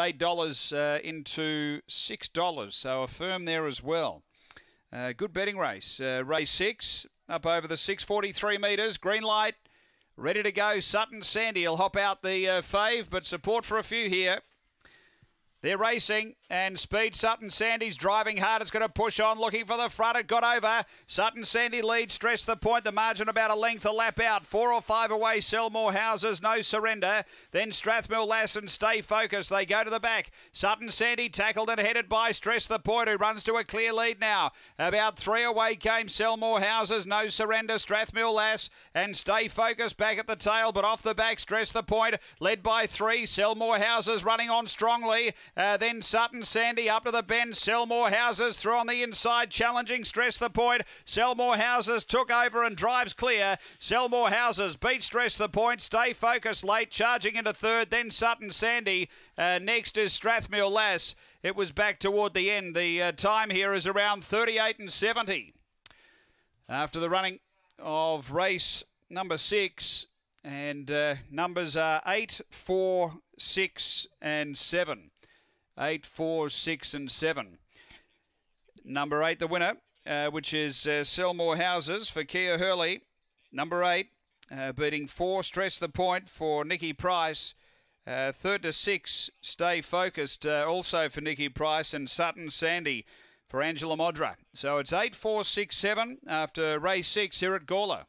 eight dollars uh, into six dollars, so a firm there as well. Uh, good betting race. Uh, race six up over the 643 metres. Green light, ready to go. Sutton Sandy will hop out the uh, fave, but support for a few here. They're racing, and Speed Sutton Sandy's driving hard. It's going to push on, looking for the front. It got over. Sutton Sandy leads, stress the point. The margin about a length, a lap out. Four or five away, sell more houses, no surrender. Then Strathmill Lass and Stay Focused. They go to the back. Sutton Sandy tackled and headed by Stress the Point, who runs to a clear lead now. About three away came Sell More Houses, no surrender. Strathmill Lass and Stay Focused back at the tail, but off the back, Stress the Point, led by three. Sell More Houses running on strongly. Uh, then Sutton Sandy up to the bend. Sell more houses through on the inside, challenging. Stress the point. Sell more houses took over and drives clear. Sell more houses beat Stress the point. Stay focused late, charging into third. Then Sutton Sandy. Uh, next is Strathmill Lass. It was back toward the end. The uh, time here is around 38 and 70. After the running of race number six, and uh, numbers are eight, four, six, and seven. Eight, four, six, and seven. Number eight, the winner, uh, which is uh, Sell More Houses for Kia Hurley. Number eight, uh, beating four, Stress the Point for Nikki Price. Uh, third to six, Stay Focused, uh, also for Nikki Price, and Sutton Sandy for Angela Modra. So it's eight, four, six, seven after race six here at Gawler.